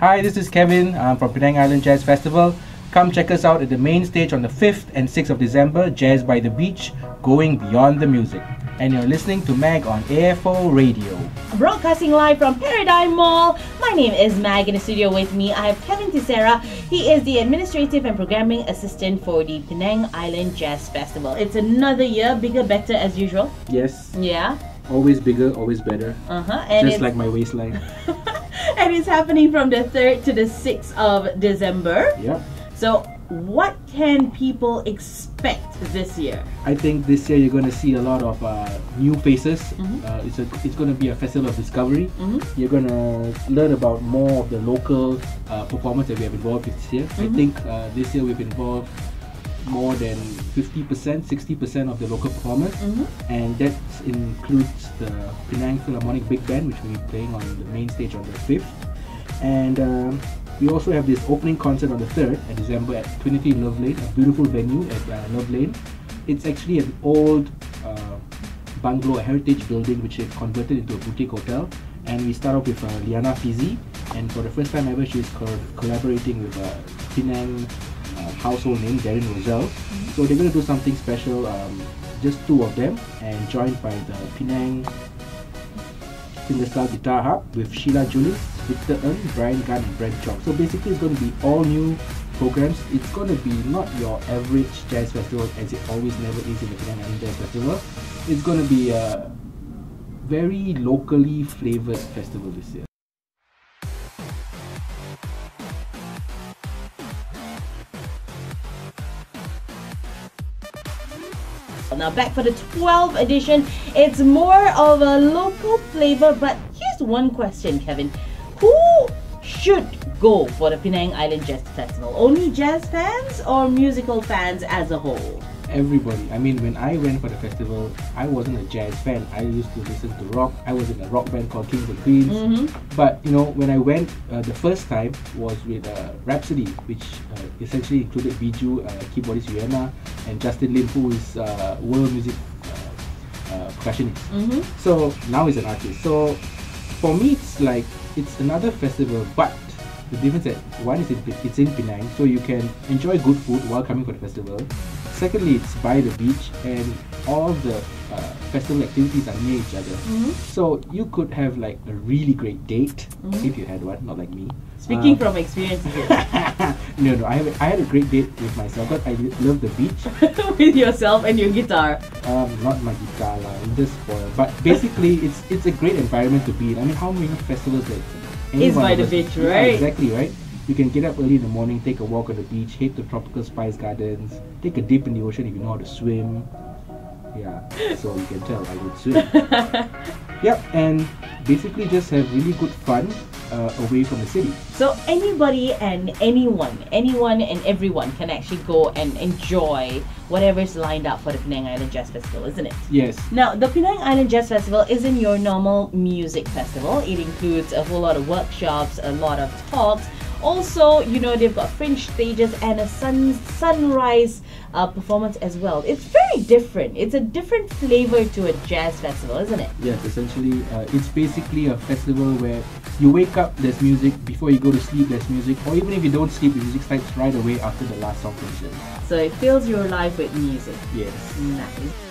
Hi, this is Kevin I'm from Penang Island Jazz Festival. Come check us out at the main stage on the 5th and 6th of December, Jazz by the Beach, going beyond the music. And you're listening to Mag on AFO Radio. Broadcasting live from Paradigm Mall. My name is Mag in the studio with me. I have Kevin Theseira. He is the administrative and programming assistant for the Penang Island Jazz Festival. It's another year, bigger, better as usual. Yes, Yeah. always bigger, always better. Uh huh. Just it's, like my waistline. and it's happening from the 3rd to the 6th of December. yep. So, what can people expect this year? I think this year you're going to see a lot of uh, new faces. Mhm. Uh, it's a, it's going to be a festival of discovery. Mhm. You're going to learn about more of the local uh, performers that we have involved this year. I Mhm. think uh, this year we've involved more than 50%, 60% of the local performers. Mhm. And that includes the Penang Philharmonic Big Band, which we'll be playing on the main stage on the 5th. And um, we also have this opening concert on the 3rd of December at Trinity Love Lane, a beautiful venue at uh, Love Lane. It's actually an old uh, bungalow, a heritage building, which they've converted into a boutique hotel. And we start off with uh, Liyana Fizi, and for the first time ever, she's co- collaborating with a Penang uh, household name, Darren Roselle. So they're going to do something special, um, just two of them, and joined by the Penang Fingerstyle Guitar Hub with Sheila Julius, Victor Ng, Brian Gunn, and Brent Chong. So basically, it's going to be all new programs. It's going to be not your average jazz festival as it always never is in the Penang Island Jazz Festival. It's going to be a very locally flavored festival this year. Now back for the 12th edition. It's more of a local flavor, but here's one question, Kevin. Who should go for the Penang Island Jazz Festival? Only jazz fans or musical fans as a whole? Everybody. I mean, when I went for the festival, I wasn't a jazz fan. I used to listen to rock. I was in a rock band called Kings and Queens. Mm-hmm. But you know, when I went uh, the first time was with uh, Rhapsody, which uh, essentially included Biju, uh, keyboardist Rihanna, and Justin Lin, who is uh, world music uh, uh, percussionist. Mm-hmm. So now he's an artist. So for me, it's like it's another festival, but the difference that one is in, it's in Penang, so you can enjoy good food while coming for the festival. Secondly, it's by the beach, and all the uh, festival activities are near each other. Mhm. So you could have like a really great date Mhm. if you had one, not like me. Speaking Uh, from experience here, no, no, I have I had a great date with myself, but I love the beach. with yourself and your guitar. Um, not my guitar lah, I'm just spoiled. But basically, it's it's a great environment to be in. I mean, how many festivals that Is by the beach, Yeah, right? exactly, right? You can get up early in the morning, take a walk on the beach, head to Tropical Spice Gardens, take a dip in the ocean if you know how to swim. Yeah, so you can tell I would swim. yep, and basically just have really good fun uh, away from the city. So anybody and anyone, anyone and everyone can actually go and enjoy whatever's lined up for the Penang Island Jazz Festival, isn't it? Yes, Now, the Penang Island Jazz Festival isn't your normal music festival. It includes a whole lot of workshops, a lot of talks. Also, you know, they've got fringe stages and a sun sunrise uh, performance as well. It's very different. It's a different flavor to a jazz festival, isn't it? Yes, essentially, uh, it's basically a festival where you wake up, there's music. Before you go to sleep, there's music. Or even if you don't sleep, the music starts right away after the last song finishes. So it fills your life with music. Yes. Nice.